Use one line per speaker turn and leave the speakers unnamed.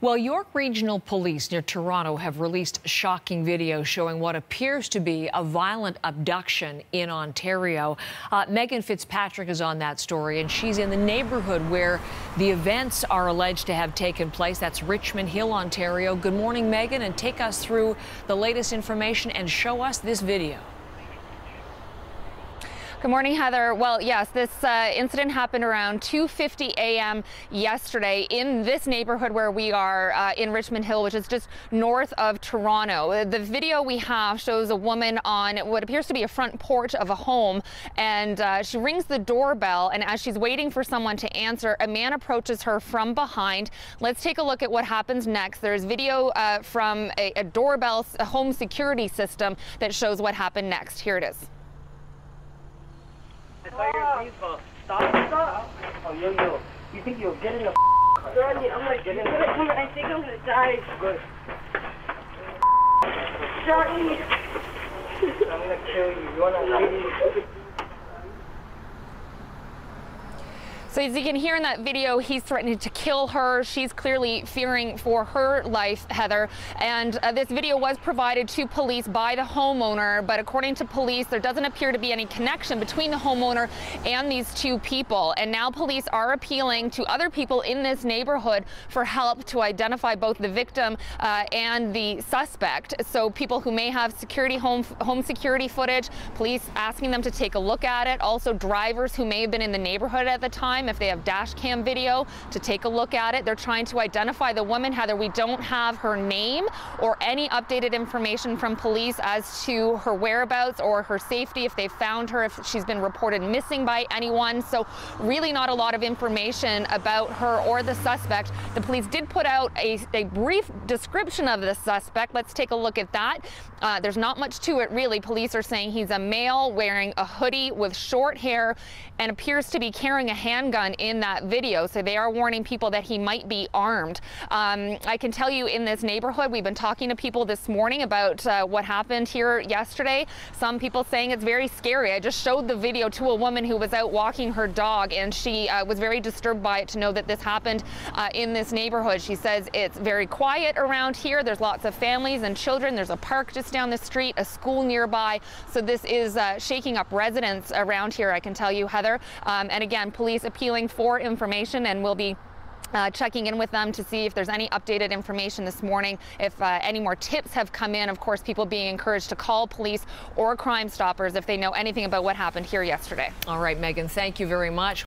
Well, York Regional Police near Toronto have released shocking video showing what appears to be a violent abduction in Ontario. Uh, Megan Fitzpatrick is on that story, and she's in the neighborhood where the events are alleged to have taken place. That's Richmond Hill, Ontario. Good morning, Megan, and take us through the latest information and show us this video.
Good morning, Heather. Well, yes, this uh, incident happened around 2.50 a.m. yesterday in this neighborhood where we are uh, in Richmond Hill, which is just north of Toronto. The video we have shows a woman on what appears to be a front porch of a home, and uh, she rings the doorbell, and as she's waiting for someone to answer, a man approaches her from behind. Let's take a look at what happens next. There's video uh, from a, a doorbell a home security system that shows what happened next. Here it is.
I saw your baseball. Stop, stop. Oh, yo, yo. You think you'll get in the car?
I'm like,
Get in.
I think I'm gonna die.
Good. I'm gonna kill you. You wanna leave?
So as you can hear in that video, he's threatening to kill her. She's clearly fearing for her life, Heather. And uh, this video was provided to police by the homeowner, but according to police, there doesn't appear to be any connection between the homeowner and these two people. And now police are appealing to other people in this neighborhood for help to identify both the victim uh, and the suspect. So people who may have security home home security footage, police asking them to take a look at it. Also drivers who may have been in the neighborhood at the time, if they have dash cam video, to take a look at it. They're trying to identify the woman. Heather, we don't have her name or any updated information from police as to her whereabouts or her safety, if they found her, if she's been reported missing by anyone. So really not a lot of information about her or the suspect. The police did put out a, a brief description of the suspect. Let's take a look at that. Uh, there's not much to it really. Police are saying he's a male wearing a hoodie with short hair and appears to be carrying a handgun in that video. So they are warning people that he might be armed. Um, I can tell you in this neighborhood, we've been talking to people this morning about uh, what happened here yesterday. Some people saying it's very scary. I just showed the video to a woman who was out walking her dog and she uh, was very disturbed by it to know that this happened uh, in this neighborhood. She says it's very quiet around here. There's lots of families and children. There's a park just down the street, a school nearby. So this is uh, shaking up residents around here, I can tell you, Heather. Um, and again, police appealing for information and we'll be uh, checking in with them to see if there's any updated information this morning. If uh, any more tips have come in, of course, people being encouraged to call police or Crime Stoppers if they know anything about what happened here yesterday.
All right, Megan, thank you very much.